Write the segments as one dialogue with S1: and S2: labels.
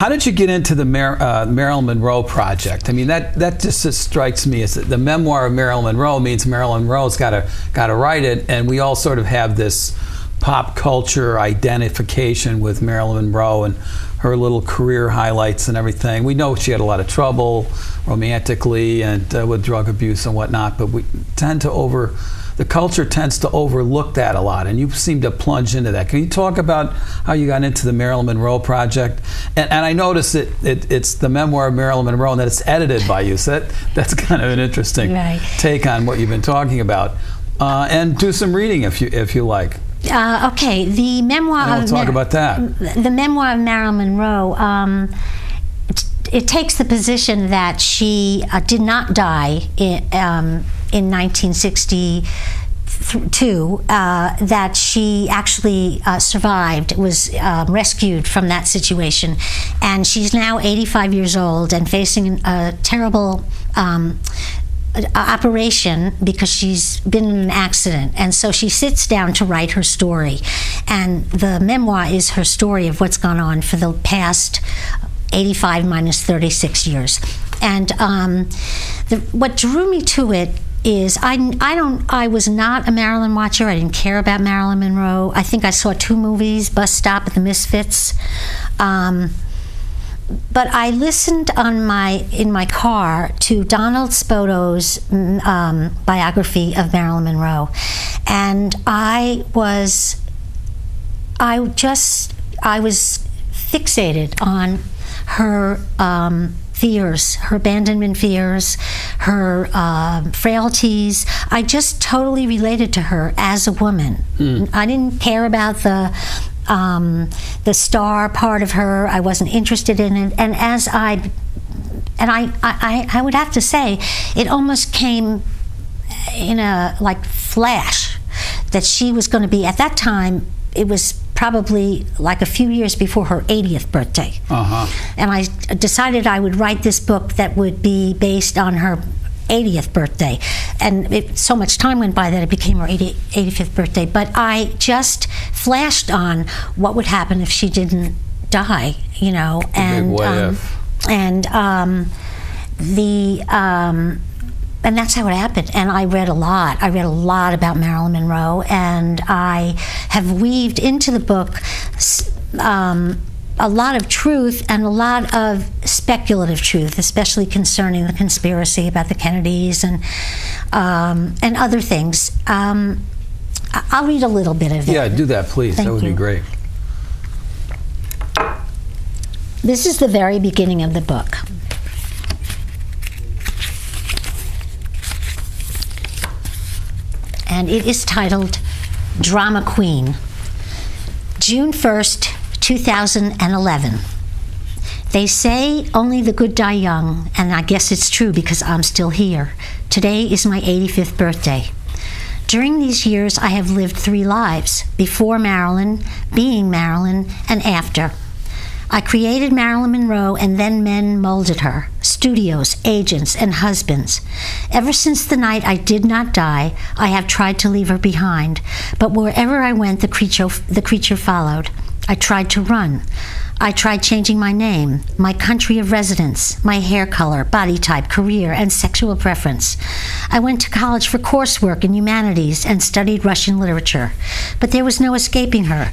S1: How did you get into the Mar- uh, Marilyn Monroe project? I mean, that, that just, just strikes me as the memoir of Marilyn Monroe means Marilyn Monroe's got to got to write it, and we all sort of have this pop culture identification with Marilyn Monroe and her little career highlights and everything. We know she had a lot of trouble romantically and uh, with drug abuse and whatnot, but we tend to over the culture tends to overlook that a lot, and you seem to plunge into that. Can you talk about how you got into the Marilyn Monroe project? And, and I noticed it, it, it's the memoir of Marilyn Monroe, and that it's edited by you. So that, that's kind of an interesting
S2: Right.
S1: take on what you've been talking about. Uh, and do some reading if you if you like.
S2: Uh, okay, the memoir
S1: And we'll
S2: of
S1: talk about that.
S2: The memoir of Marilyn Monroe. Um, it, takes the position that she uh, did not die in, um, in 1962. Uh, that she actually uh, survived, was um, rescued from that situation, and she's now 85 years old and facing a terrible um, operation because she's been in an accident and so she sits down to write her story and the memoir is her story of what's gone on for the past 85 minus 36 years. And um, the, what drew me to it is I, I don't I was not a Marilyn watcher. I didn't care about Marilyn Monroe. I think I saw two movies Bus Stop and The Misfits. Um, but I listened on my in my car to Donald Spoto's um, biography of Marilyn Monroe, and I was, I just I was fixated on her. Um, fears, her abandonment fears, her um frailties. I just totally related to her as a woman. I didn't care about the um, the star part of her. I wasn't interested in it. And as I, and I, I, I would have to say, it almost came in a like flash that she was going to be at that time. It was probably like a few years before her 80th birthday.
S1: Uh huh.
S2: And I decided I would write this book that would be based on her 80th birthday. And it, so much time went by that it became her 80, 85th birthday. But I just flashed on what would happen if she didn't die, you know. and
S1: what
S2: um,
S1: if.
S2: and um, the um, and that's how it happened. And I read a lot. I read a lot about Marilyn Monroe, and I have weaved into the book um, a lot of truth and a lot of speculative truth, especially concerning the conspiracy about the Kennedys and um, and other things. Um, I'll read a little bit of it.
S1: Yeah, do that, please.
S2: Thank
S1: that would be great.
S2: This is the very beginning of the book. And it is titled Drama Queen. June 1st, 2011. They say only the good die young, and I guess it's true because I'm still here. Today is my 85th birthday. During these years, I have lived three lives before Marilyn, being Marilyn, and after. I created Marilyn Monroe, and then men molded her studios, agents, and husbands. Ever since the night I did not die, I have tried to leave her behind, but wherever I went, the creature, the creature followed. I tried to run. I tried changing my name, my country of residence, my hair color, body type, career, and sexual preference. I went to college for coursework in humanities and studied Russian literature, but there was no escaping her.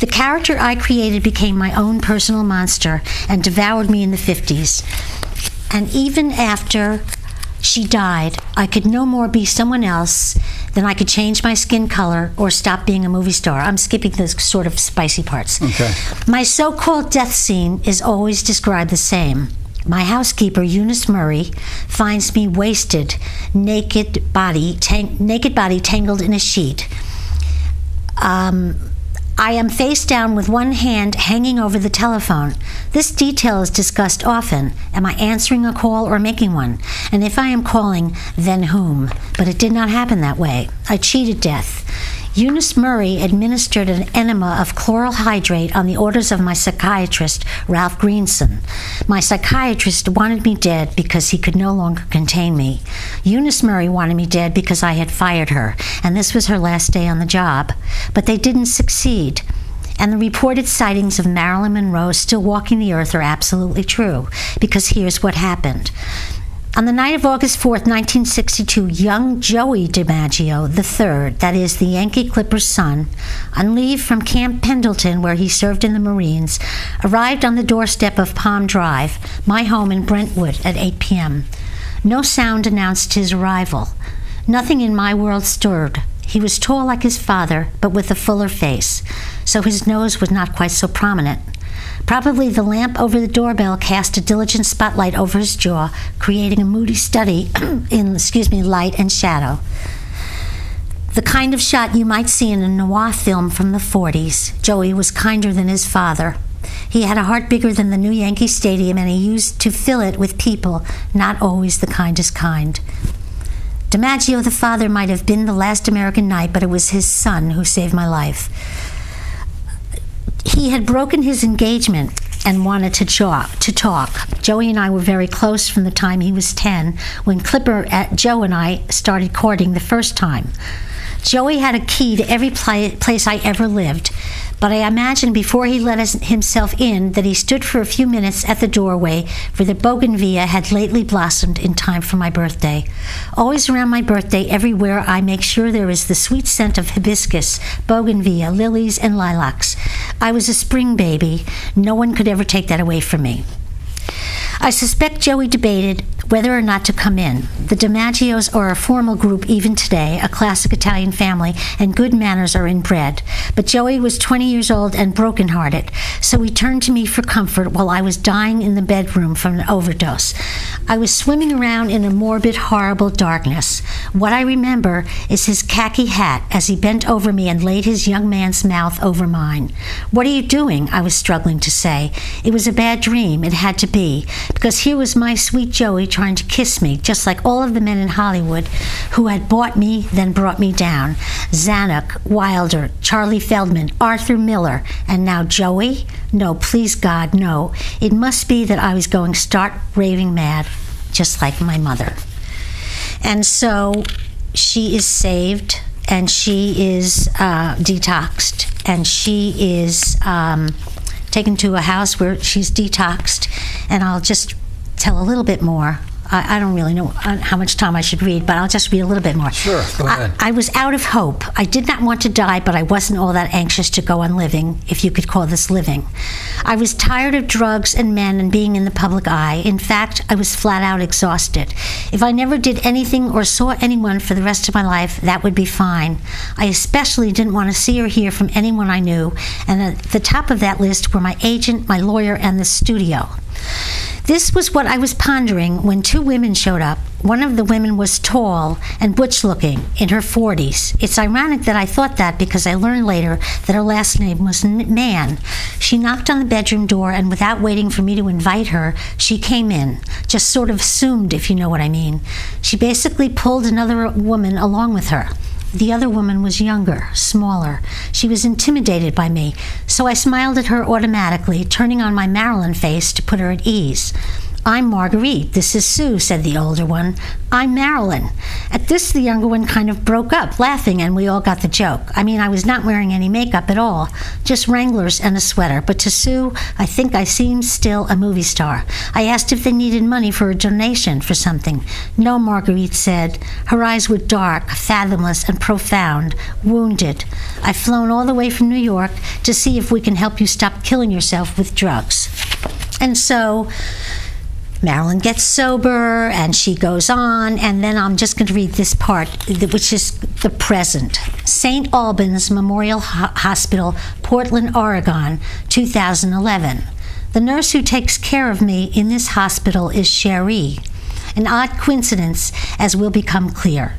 S2: The character I created became my own personal monster and devoured me in the 50s. And even after she died, I could no more be someone else than I could change my skin color or stop being a movie star. I'm skipping the sort of spicy parts.
S1: Okay.
S2: My so called death scene is always described the same. My housekeeper, Eunice Murray, finds me wasted, naked body, tang- naked body tangled in a sheet. Um, I am face down with one hand hanging over the telephone. This detail is discussed often. Am I answering a call or making one? And if I am calling, then whom? But it did not happen that way. I cheated death. Eunice Murray administered an enema of chloral hydrate on the orders of my psychiatrist, Ralph Greenson. My psychiatrist wanted me dead because he could no longer contain me. Eunice Murray wanted me dead because I had fired her, and this was her last day on the job. But they didn't succeed. And the reported sightings of Marilyn Monroe still walking the earth are absolutely true, because here's what happened. On the night of August 4th, 1962, young Joey DiMaggio III, that is the Yankee Clipper's son, on leave from Camp Pendleton, where he served in the Marines, arrived on the doorstep of Palm Drive, my home in Brentwood, at 8 p.m. No sound announced his arrival. Nothing in my world stirred. He was tall like his father, but with a fuller face, so his nose was not quite so prominent. Probably the lamp over the doorbell cast a diligent spotlight over his jaw, creating a moody study in, excuse me, light and shadow. The kind of shot you might see in a noir film from the 40s. Joey was kinder than his father. He had a heart bigger than the new Yankee Stadium, and he used to fill it with people, not always the kindest kind. DiMaggio, the father, might have been the last American knight, but it was his son who saved my life he had broken his engagement and wanted to talk, to talk. Joey and I were very close from the time he was 10 when Clipper at Joe and I started courting the first time. Joey had a key to every place I ever lived, but I imagine before he let us, himself in that he stood for a few minutes at the doorway for the bougainvillea had lately blossomed in time for my birthday. Always around my birthday, everywhere I make sure there is the sweet scent of hibiscus, bougainvillea, lilies, and lilacs. I was a spring baby. No one could ever take that away from me. I suspect Joey debated whether or not to come in. The DiMaggios are a formal group even today, a classic Italian family, and good manners are inbred. But Joey was 20 years old and broken-hearted, so he turned to me for comfort while I was dying in the bedroom from an overdose. I was swimming around in a morbid, horrible darkness. What I remember is his khaki hat as he bent over me and laid his young man's mouth over mine. What are you doing? I was struggling to say. It was a bad dream. It had to be because here was my sweet Joey trying to kiss me, just like all of the men in Hollywood who had bought me, then brought me down. Zanuck, Wilder, Charlie Feldman, Arthur Miller, and now Joey? No, please God, no. It must be that I was going stark raving mad, just like my mother. And so she is saved and she is uh, detoxed and she is. Um, taken to a house where she's detoxed, and I'll just tell a little bit more. I, I, don't really know uh, how much time I should read, but I'll just read a little bit more.
S1: Sure, go ahead.
S2: I, I, was out of hope. I did not want to die, but I wasn't all that anxious to go on living, if you could call this living. I was tired of drugs and men and being in the public eye. In fact, I was flat out exhausted. If I never did anything or saw anyone for the rest of my life, that would be fine. I especially didn't want to see or hear from anyone I knew, and at the top of that list were my agent, my lawyer, and the studio. This was what I was pondering when two women showed up. One of the women was tall and butch looking, in her 40s. It's ironic that I thought that because I learned later that her last name was Mann. She knocked on the bedroom door, and without waiting for me to invite her, she came in. Just sort of assumed, if you know what I mean. She basically pulled another woman along with her. The other woman was younger, smaller. She was intimidated by me, so I smiled at her automatically, turning on my Marilyn face to put her at ease. I'm Marguerite. This is Sue, said the older one. I'm Marilyn. At this, the younger one kind of broke up, laughing, and we all got the joke. I mean, I was not wearing any makeup at all, just Wranglers and a sweater. But to Sue, I think I seemed still a movie star. I asked if they needed money for a donation for something. No, Marguerite said. Her eyes were dark, fathomless, and profound, wounded. I've flown all the way from New York to see if we can help you stop killing yourself with drugs. And so, Marilyn gets sober and she goes on, and then I'm just going to read this part, which is the present. St. Albans Memorial Hospital, Portland, Oregon, 2011. The nurse who takes care of me in this hospital is Cherie. An odd coincidence, as will become clear.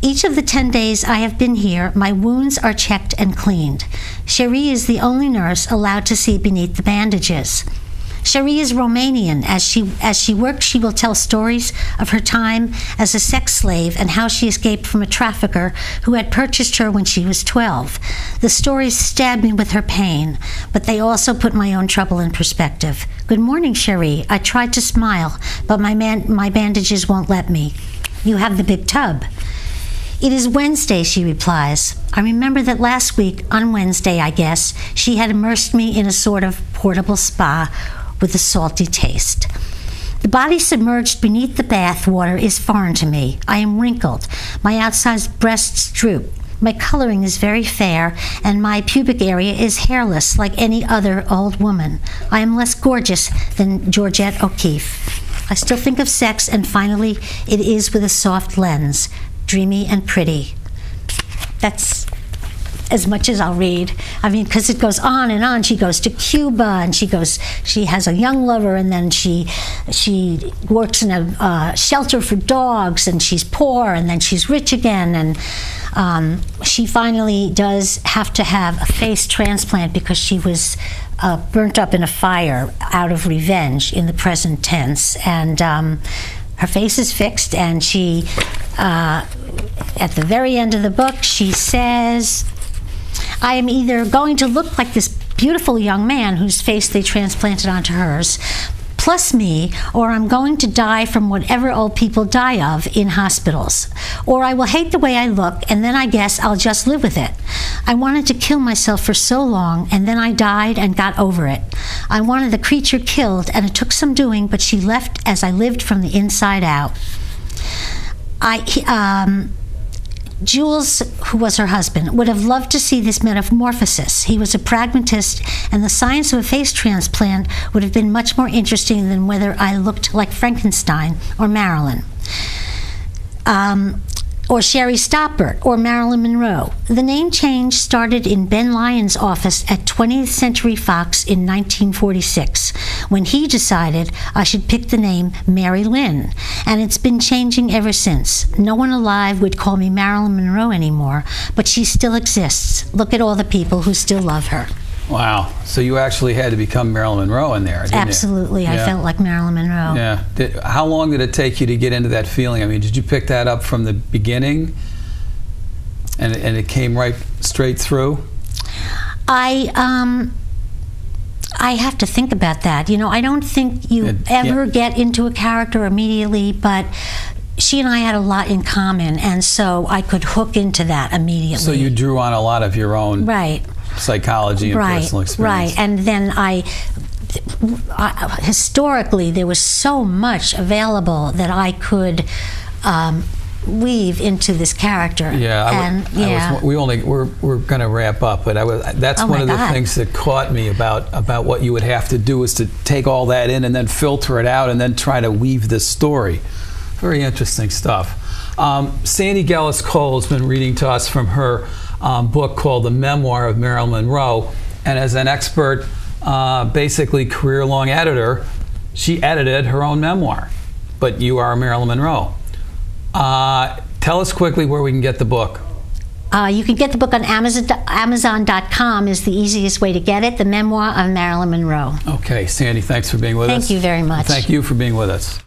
S2: Each of the 10 days I have been here, my wounds are checked and cleaned. Cherie is the only nurse allowed to see beneath the bandages. Cherie is Romanian. As she as she works, she will tell stories of her time as a sex slave and how she escaped from a trafficker who had purchased her when she was 12. The stories stab me with her pain, but they also put my own trouble in perspective. Good morning, Cherie. I tried to smile, but my man, my bandages won't let me. You have the big tub. It is Wednesday, she replies. I remember that last week, on Wednesday, I guess, she had immersed me in a sort of portable spa with a salty taste. The body submerged beneath the bath water is foreign to me. I am wrinkled. My outsized breasts droop. My coloring is very fair, and my pubic area is hairless like any other old woman. I am less gorgeous than Georgette O'Keeffe. I still think of sex, and finally, it is with a soft lens, dreamy and pretty. That's as much as I'll read. I mean, because it goes on and on. She goes to Cuba, and she goes. She has a young lover, and then she she works in a uh, shelter for dogs, and she's poor, and then she's rich again, and um, she finally does have to have a face transplant because she was. Uh, burnt up in a fire out of revenge in the present tense. And um, her face is fixed, and she, uh, at the very end of the book, she says, I am either going to look like this beautiful young man whose face they transplanted onto hers, plus me, or I'm going to die from whatever old people die of in hospitals. Or I will hate the way I look, and then I guess I'll just live with it. I wanted to kill myself for so long, and then I died and got over it. I wanted the creature killed, and it took some doing, but she left as I lived from the inside out. I, um, Jules, who was her husband, would have loved to see this metamorphosis. He was a pragmatist, and the science of a face transplant would have been much more interesting than whether I looked like Frankenstein or Marilyn. Um, or Sherry Stoppert, or Marilyn Monroe. The name change started in Ben Lyons' office at 20th Century Fox in 1946 when he decided I should pick the name Mary Lynn, and it's been changing ever since. No one alive would call me Marilyn Monroe anymore, but she still exists. Look at all the people who still love her.
S1: Wow. So you actually had to become Marilyn Monroe in there, didn't
S2: Absolutely. I felt like Marilyn Monroe.
S1: Yeah. Did, how long did it take you to get into that feeling? I mean, did you pick that up from the beginning? And, and it came right straight through?
S2: I um I have to think about that. You know, I don't think you
S1: It-
S2: ever
S1: yeah.
S2: get into a character immediately, but she and I had a lot in common, and so I could hook into that immediately.
S1: So you drew on a lot of your own
S2: right,
S1: psychology and
S2: right,
S1: personal experience.
S2: right, and then I. Historically, there was so much available that I could um, weave into this character.
S1: Yeah,
S2: and yeah,
S1: was, we only we're, we're going to wrap up, but I was that's
S2: Oh
S1: one of the things that caught me about about what you would have to do is to take all that in and then filter it out and then try to weave this story. Very interesting stuff. Um, Sandi Gelles-Cole has been reading to us from her um, book called The Memoir of Marilyn Monroe, and as an expert, uh, basically career-long editor, she edited her own memoir. But you are Marilyn Monroe. Uh, tell us quickly where we can get the book.
S2: Uh, you can get the book on Amazon, Amazon.com is the easiest way to get it. The Memoir of Marilyn Monroe.
S1: Okay, Sandi, thanks for being with us.
S2: Thank you very much.
S1: Thank you for being with us.